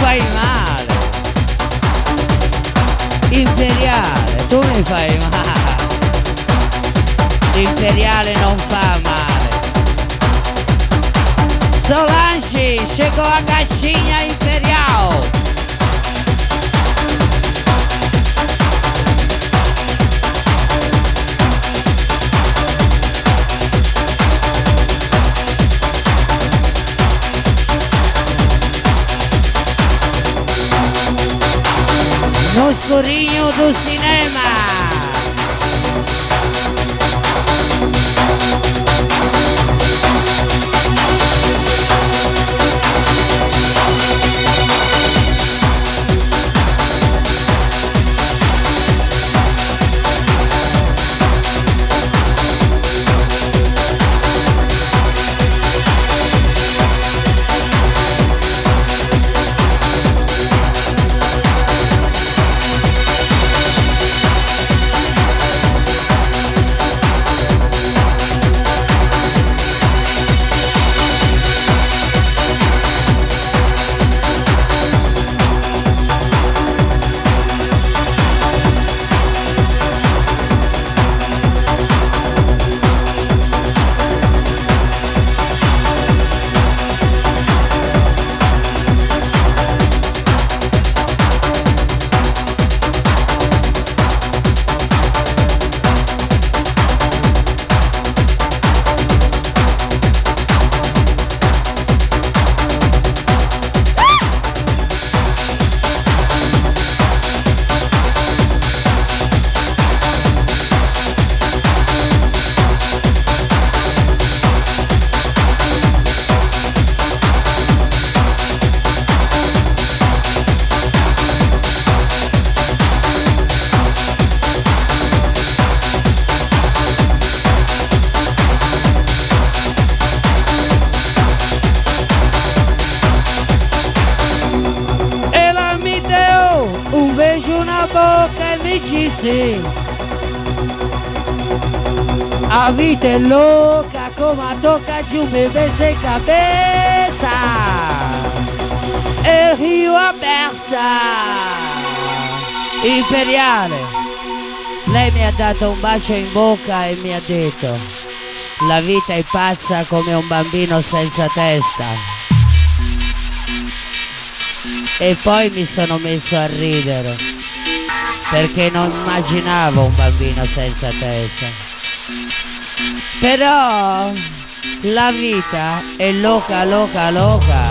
fai male. Imperiale tu mi fai male? L'imperiale non fa male. Solange chegou a gatinha imperial no escurinho do cinema A vida é louca como a toca de um bebê sem cabeça E rio a berça Imperiale. Lei mi ha dato un bacio in bocca e mi ha detto La vita è pazza come un bambino senza testa. E poi mi sono messo a ridere perché non immaginavo un bambino senza testa. Però la vita è loca, loca, loca.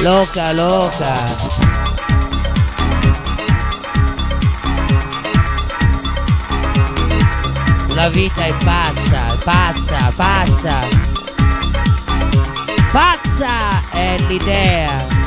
Loca, loca. La vita è pazza, pazza, pazza. Pazza è l'idea.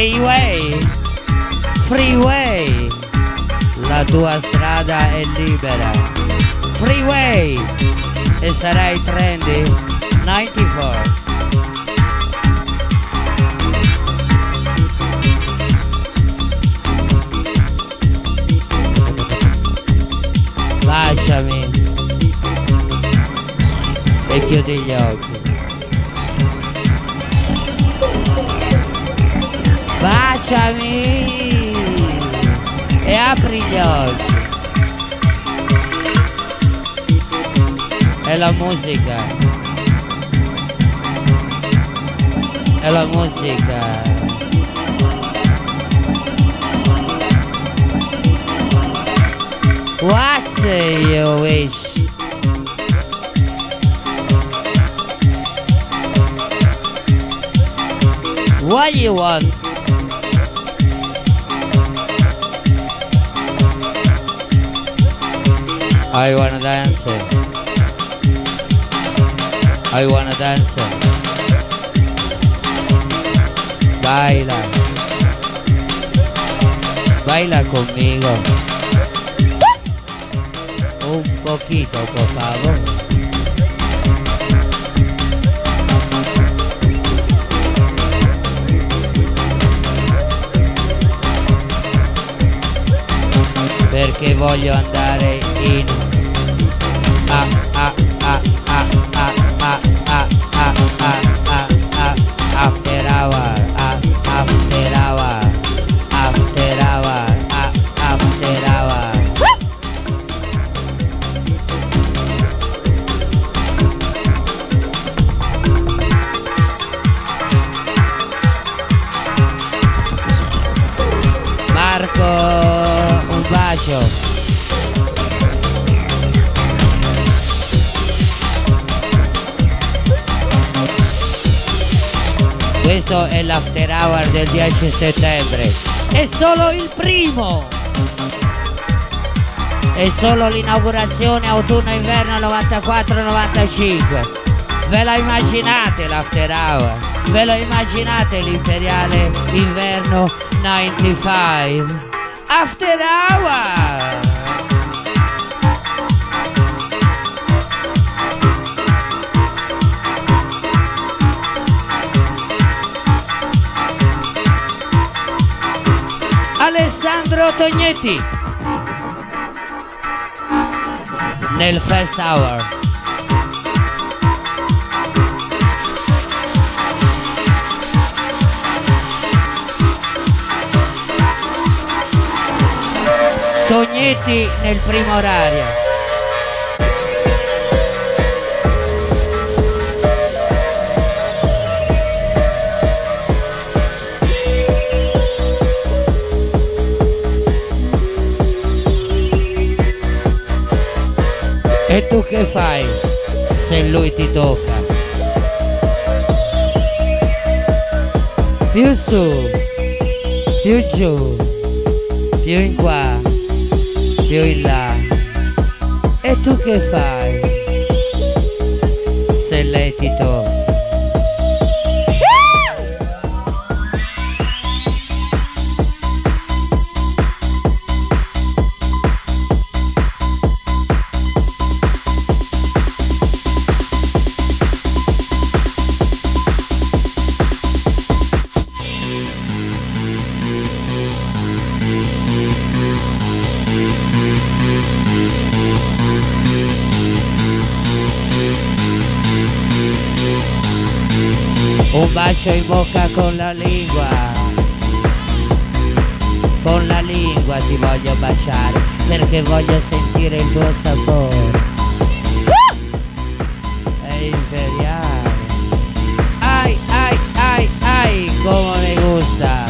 Freeway, la tua strada è libera. Freeway, e sarai trendy 94. Baciami e chiudi gli occhi. a mim é a brilhante. a é música. Ela é música. What's your wish? What you want? I wanna dance. I wanna dance. Baila. Baila conmigo. Un poquito, por favor. Perché voglio andare in. A a a a a a a a a questo è l'after hour del 10 settembre. È solo il primo. È solo l'inaugurazione autunno-inverno 94-95 ve la immaginate l'after hour? Ve lo immaginate l'imperiale inverno 95 after hour Alessandro Tognetti nel first hour. Tognetti nel primo orario E tu che fai se lui ti tocca? Più su, più giù, più in qua, più in là. E tu che fai se lei ti tocca? Un bacio in bocca con la lingua. Con la lingua ti voglio baciare perché voglio sentire il tuo sapore. È imperiale. Ai ai ai ai come mi gusta.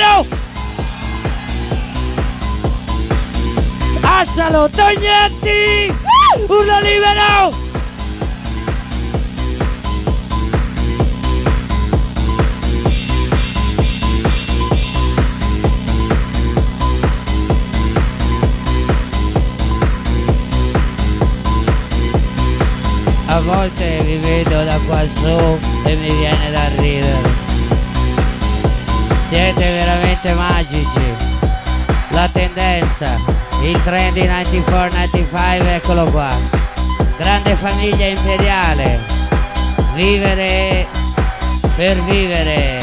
Libero! Alzalo, Tognetti! Urlo libero! A volte vi vedo da qua su e mi viene da ridere. Siete veramente magici. La tendenza, il trend di 94-95, eccolo qua. Grande famiglia imperiale. Vivere per vivere.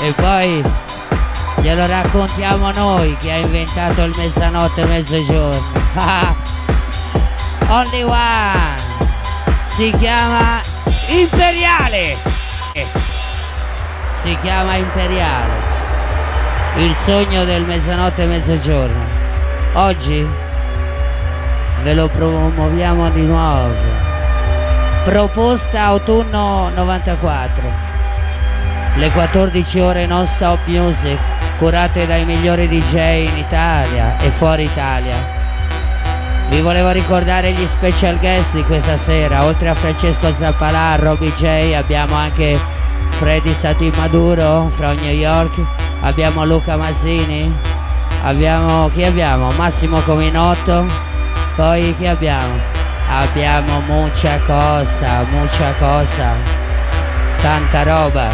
E poi glielo raccontiamo noi chi ha inventato il mezzanotte e mezzogiorno. Only One si chiama Imperiale si chiama Imperiale. Il sogno del mezzanotte e mezzogiorno. Oggi ve lo promuoviamo di nuovo. Proposta autunno 94 le 14 ore non stop music curate dai migliori DJ in Italia e fuori Italia. Vi volevo ricordare gli special guest di questa sera, oltre a Francesco Zappalà, Roby J, abbiamo anche Freddy Sati Maduro from New York, abbiamo Luca Masini, abbiamo chi abbiamo? Massimo Cominotto, poi chi abbiamo? Abbiamo mucha cosa, mucha cosa, tanta roba,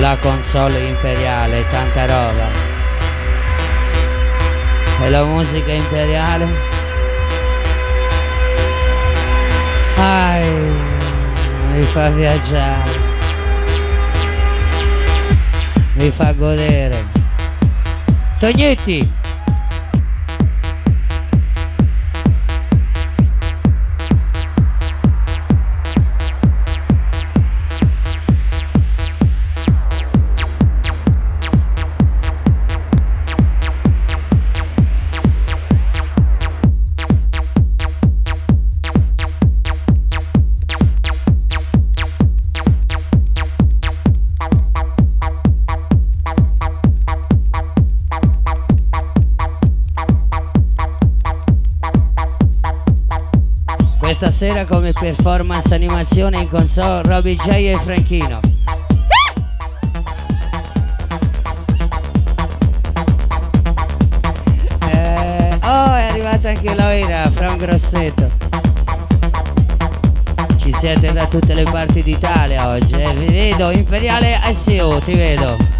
la console imperiale, tanta roba. E la musica imperiale. Ai, mi fa viaggiare, mi fa godere. Tognetti! Stasera come performance animazione in console Roby J e Franchino. Eh, oh, è arrivata anche Loira from Grosseto. Ci siete da tutte le parti d'Italia oggi, eh? vi vedo, Imperiale SEO, ti vedo.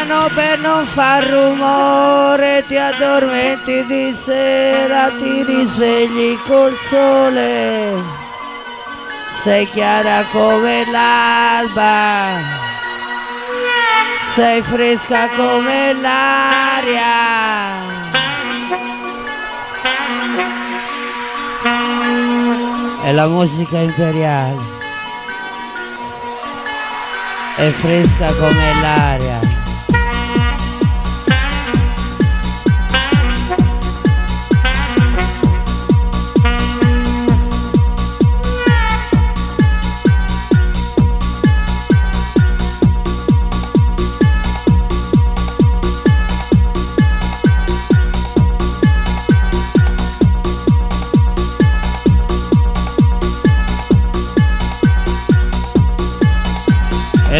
piano per non far rumore, ti addormenti di sera, ti risvegli col sole. Sei chiara come l'alba, sei fresca come l'aria. È la musica imperiale. È fresca come l'aria.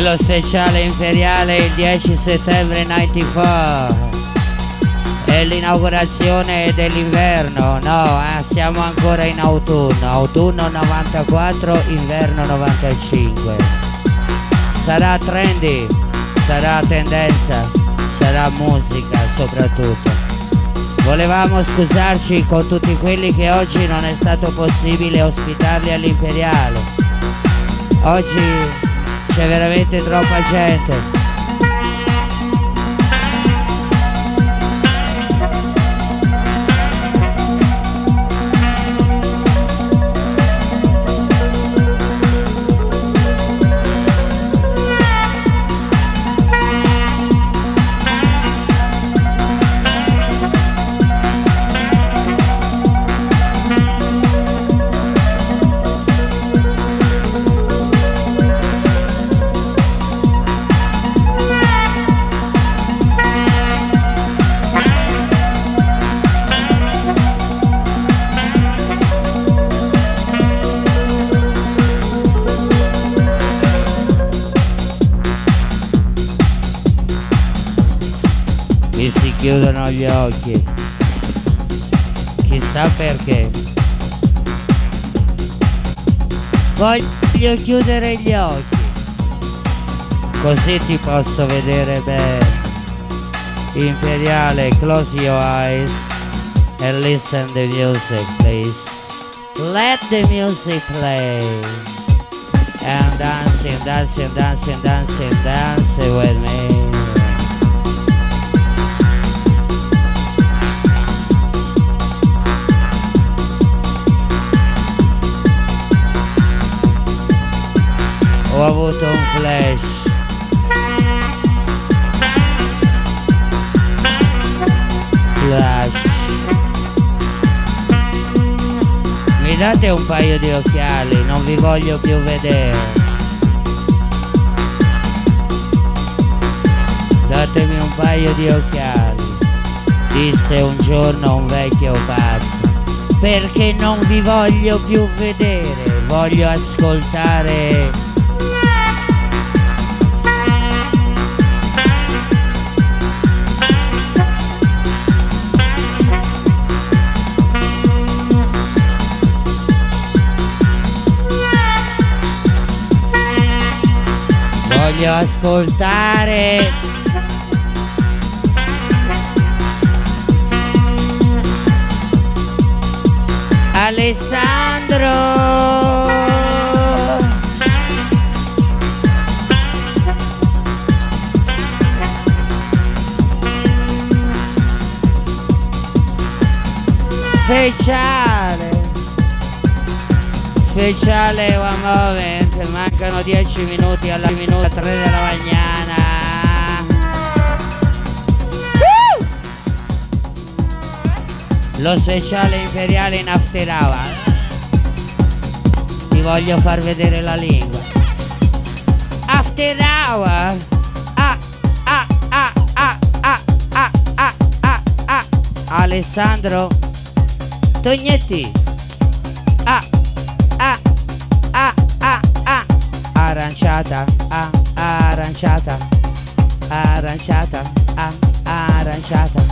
E lo speciale imperiale il 10 settembre 94 è l'inaugurazione dell'inverno, no, eh, siamo ancora in autunno, autunno 94, inverno 95. Sarà trendy, sarà tendenza, sarà musica soprattutto. Volevamo scusarci con tutti quelli che oggi non è stato possibile ospitarli all'imperiale. Oggi c'è veramente troppa gente chiudono gli occhi. Chissà perché. Voglio chiudere gli occhi. Così ti posso vedere bene. Imperiale, close your eyes and listen the music, please. Let the music play. And dancing, dancing, dancing, dancing, dancing Date un paio di occhiali, non vi voglio più vedere. Datemi un paio di occhiali, disse un giorno un vecchio pazzo. Perché non vi voglio più vedere, voglio ascoltare voglio ascoltare. Alessandro. Speciale. Speciale one moment mancano 10 minuti alla minuta 3 della mañana. Lo speciale imperiale in after hour ti voglio far vedere la lingua. After hour ah ah ah. Alessandro Tognetti aranciata, a, aranciata, aranciata, a, aranciata.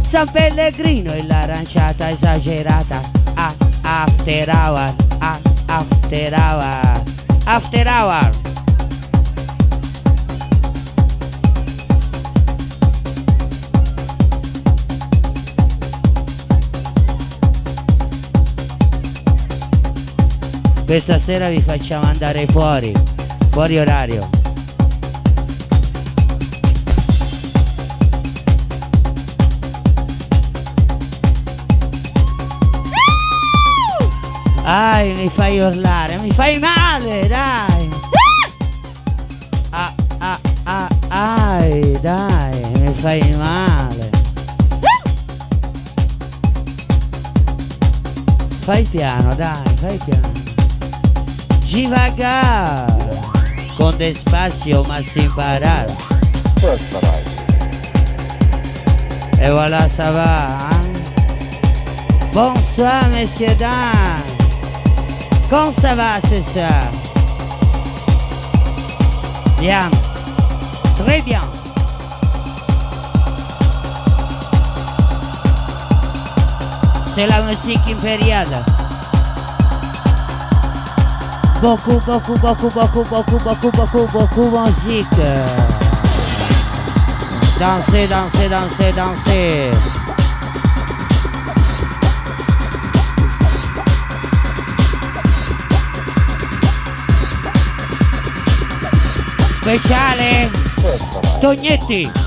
San Pellegrino e l'aranciata esagerata, a, after hour, a, after hour, after hour. Questa sera vi facciamo andare fuori fuori orario. Ai, mi fai urlare, mi fai male, dai. Ah, ah, ah, ai, dai, mi fai male. Fai piano, dai, fai piano. Devagar, con despacio ma sin parar. Et voilà, ça va. Hein? Bonsoir, messieurs, dames. Comment ça va ce soir? Bien. Très bien. C'est la musique impériale. Beaucoup, beaucoup, beaucoup, beaucoup, beaucoup, beaucoup, beaucoup, beaucoup musique. Dansez, dansez, dansez, dansez. Speciale Tognetti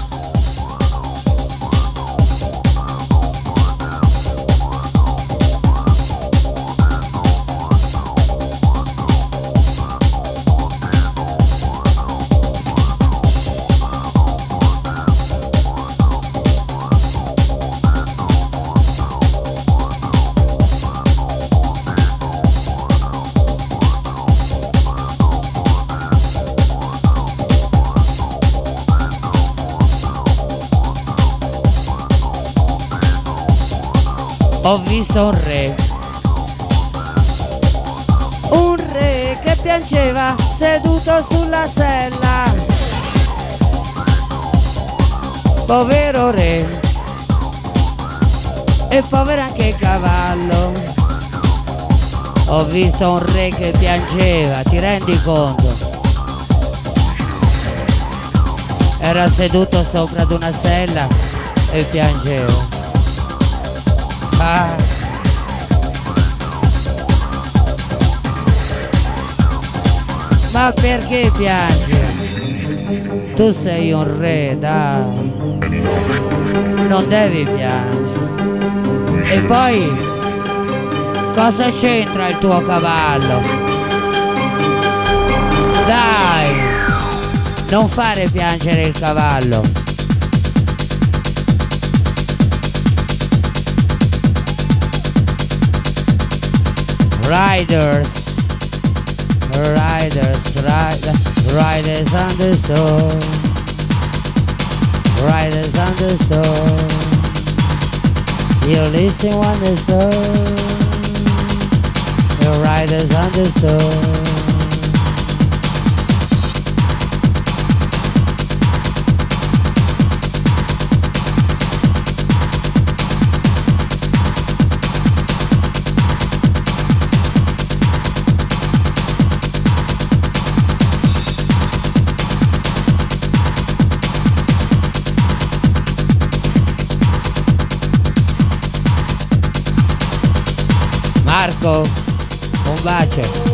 Povero re. E povero anche cavallo. Ho visto un re che piangeva, ti rendi conto? Era seduto sopra ad una sella e piangeva. Ah. Ma perché piangi? Tu sei un re, dai. Non devi piangere. E poi, cosa c'entra il tuo cavallo? Dai, non fare piangere il cavallo. Riders, riders, riders, riders storm, riders on the storm. You listen on the storm, the riders on the storm. Marco, un bacio.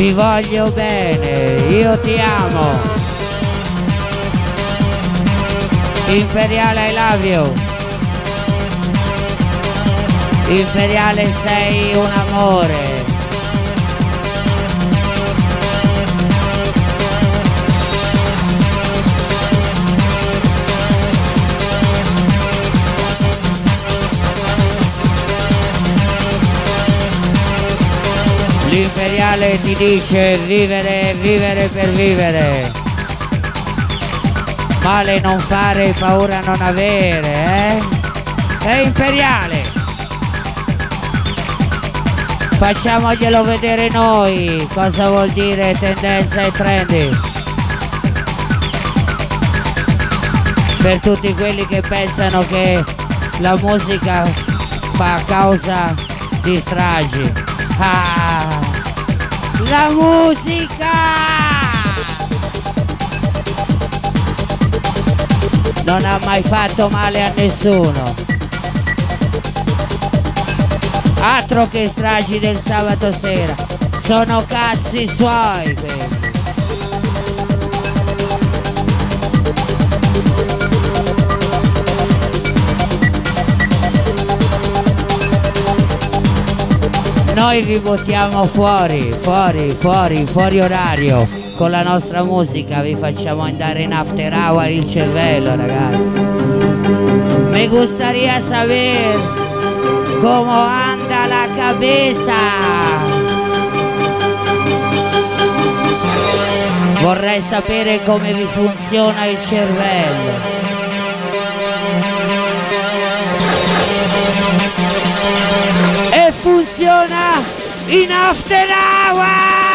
Vi voglio bene, io ti amo. Imperiale I love you. Imperiale sei un amore. Imperiale ti dice vivere, vivere per vivere. Male non fare, paura non avere, eh? È Imperiale. Facciamoglielo vedere noi cosa vuol dire tendenza e trendy. Per tutti quelli che pensano che la musica fa causa di stragi. Ah, la musica! Non ha mai fatto male a nessuno. Altro che stragi del sabato sera. Sono cazzi suoi quelli. Noi vi buttiamo fuori, fuori, fuori, fuori orario. Con la nostra musica vi facciamo andare in after hour il cervello, ragazzi. Me gustaría saber cómo anda la cabeza. Vorrei sapere come vi funziona il cervello. E funziona in after hour!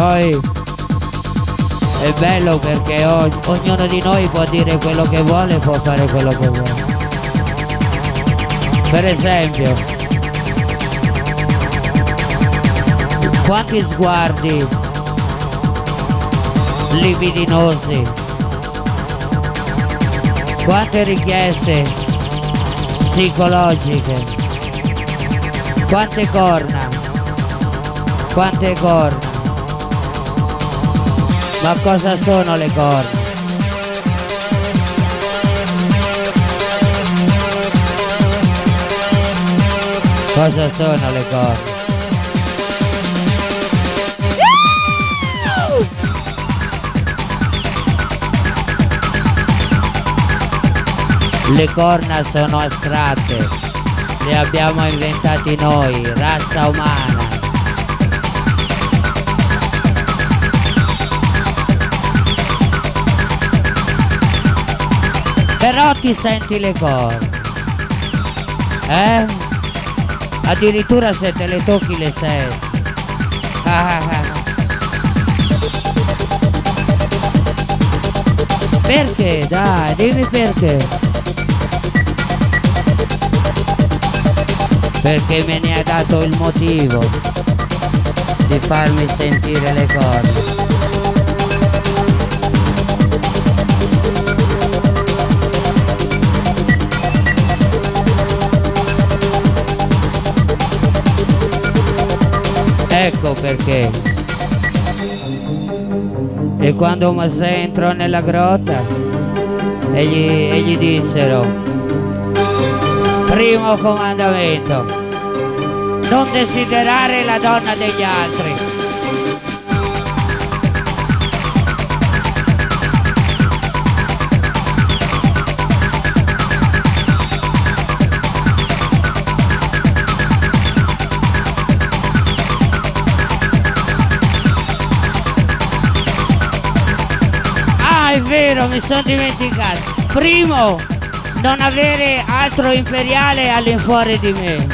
Poi è bello perché o- ognuno di noi può dire quello che vuole e può fare quello che vuole. Per esempio, quanti sguardi libidinosi, quante richieste psicologiche, quante corna, quante corna. Ma cosa sono le corna? Cosa sono le corna? Le corna sono astratte, le abbiamo inventate noi, razza umana. Ti senti le corna. Eh? Addirittura se te le tocchi le senti. Perché? Dai, dimmi perché. Perché me ne ha dato il motivo di farmi sentire le corna. Ecco perché. E quando Mosè entrò nella grotta e gli, e gli dissero, primo comandamento, non desiderare la donna degli altri. Vero, mi sono dimenticato. Primo, non avere altro imperiale all'infuori di me.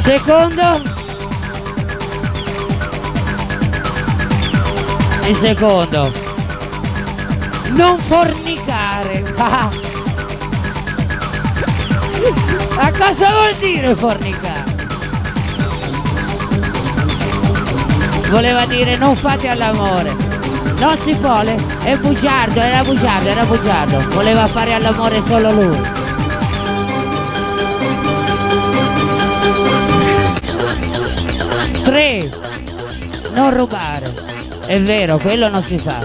Secondo, il secondo, non fornicare. Ma cosa vuol dire fornicare? Voleva dire non fate all'amore. Non si può, le- è bugiardo, era bugiardo, era bugiardo. Voleva fare all'amore solo lui. Tre, non rubare. È vero, quello non si fa.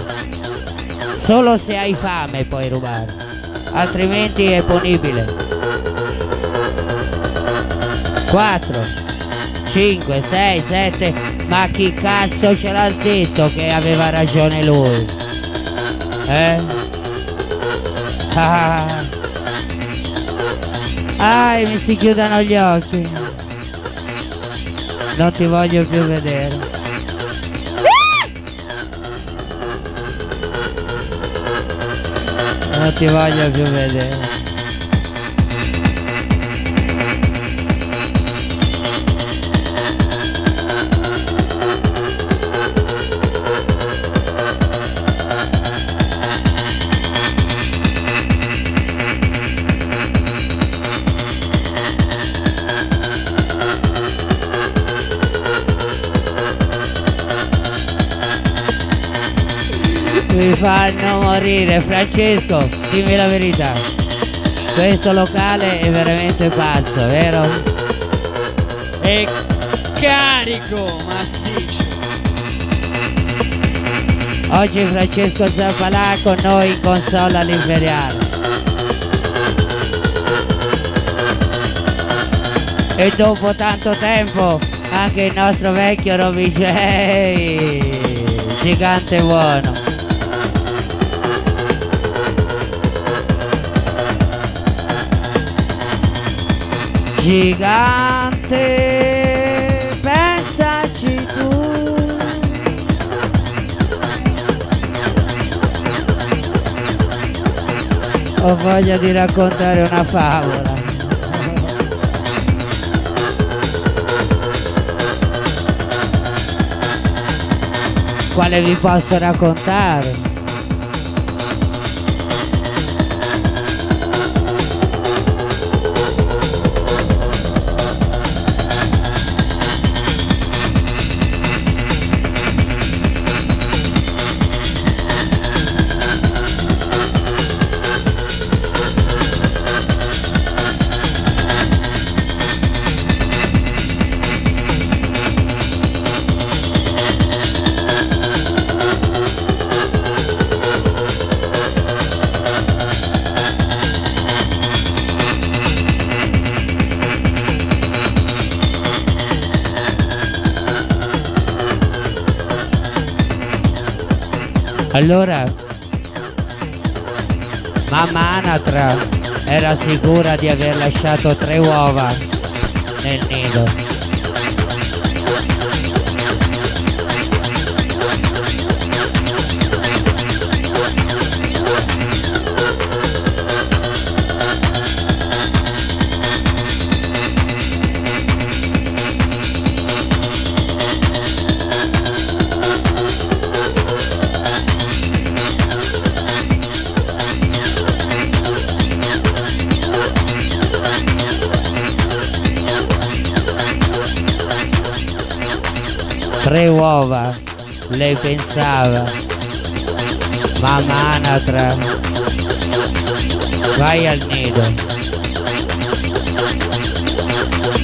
Solo se hai fame puoi rubare, altrimenti è punibile. 4, 5, 6, 7, ma chi cazzo ce l'ha detto che aveva ragione lui? Eh? Ah. Ah, mi si chiudono gli occhi. Non ti voglio più vedere. Non ti voglio più vedere. Fanno morire, Francesco, dimmi la verità. Questo locale è veramente pazzo, vero? È carico, massiccio. Oggi Francesco Zappalà con noi in console all'imperiale. E dopo tanto tempo anche il nostro vecchio Roby J, gigante buono. Gigante, pensaci tu. Ho voglia di raccontare una favola. Quale vi posso raccontare? Allora, mamma Anatra era sicura di aver lasciato tre uova nel nido. Tre uova, lei pensava. Mamma Anatra, vai al nido.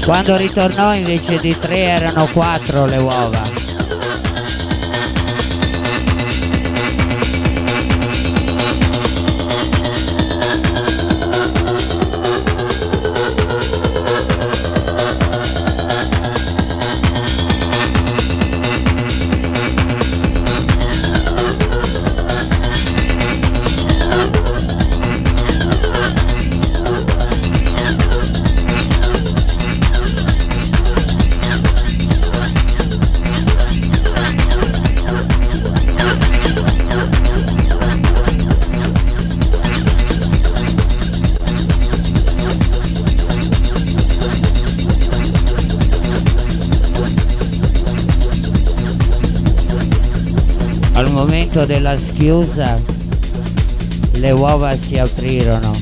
Quando ritornò invece di tre erano quattro le uova. Della schiusa le uova si aprirono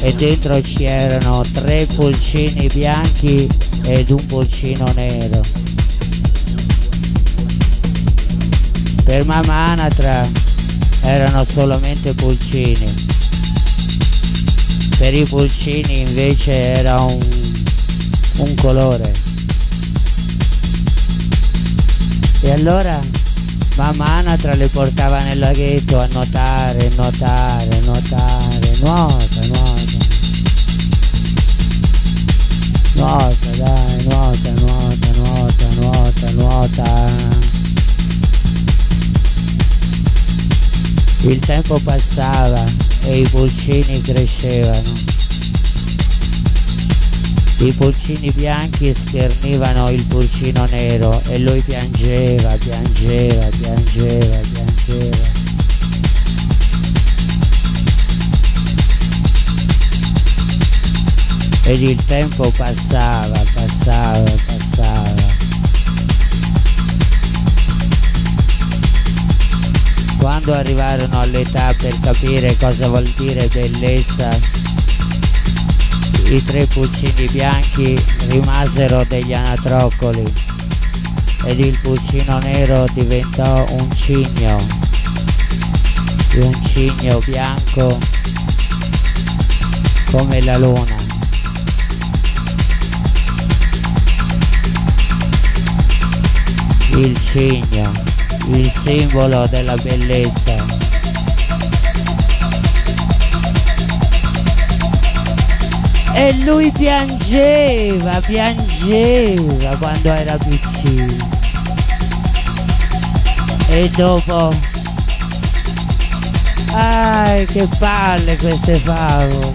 e dentro c'erano tre pulcini bianchi ed un pulcino nero. Per mamma Anatra erano solamente pulcini. Per i pulcini invece era un, un colore. allora mamma Anatra le portava nel laghetto a nuotare, nuotare, nuotare, nuota, nuota. Nuota, dai, nuota, nuota, nuota, nuota, nuota. Il tempo passava e i pulcini crescevano. I pulcini bianchi schernivano il pulcino nero e lui piangeva, piangeva, piangeva, piangeva. Ed il tempo passava, passava, passava. Quando arrivarono all'età per capire cosa vuol dire bellezza, i tre pulcini bianchi rimasero degli anatroccoli ed il pulcino nero diventò un cigno, un cigno bianco come la luna. Il cigno, il simbolo della bellezza. E lui piangeva, piangeva quando era piccino. E dopo... Ai, che palle queste favole.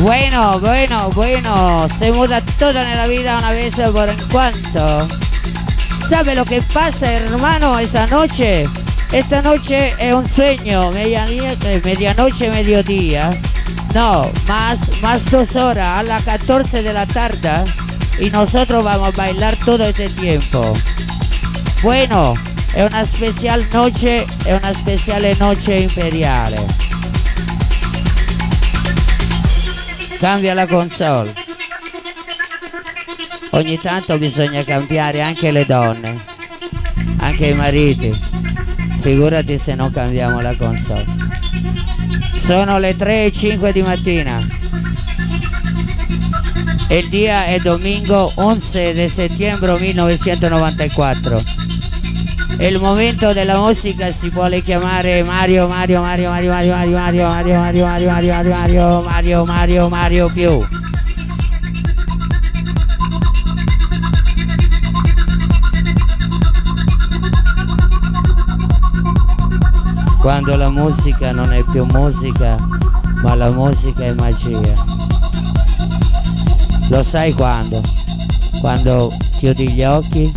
Bueno, bueno, bueno, se muda todo en la vida una vez por en cuanto. ¿Sabe lo que pasa, hermano, esta noche? Esta noche es un sueño, medianoche, medianoche, mediodía. No, más, más dos horas a las 14 de la tarde y nosotros vamos a bailar todo este tiempo. Bueno, es una especial noche, es una especial noche imperial. Cambia la console. Ogni tanto bisogna cambiare anche le donne, anche i mariti. Figurati se non cambiamo la console. Sono le 3 e 5 di mattina. Il dia è domingo 11 di settembre 1994. Il momento della musica si vuole chiamare Mario Mario Mario Mario Mario Mario Mario Mario Mario Mario Mario Mario Mario Mario più. Quando la musica non è più musica, ma la musica è magia. Lo sai quando? Quando chiudi gli occhi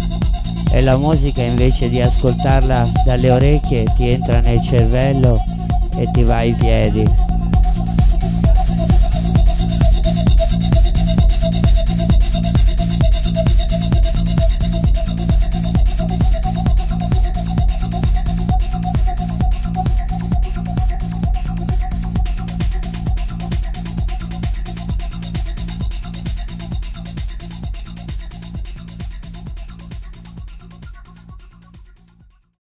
e la musica invece di ascoltarla dalle orecchie ti entra nel cervello e ti va ai piedi.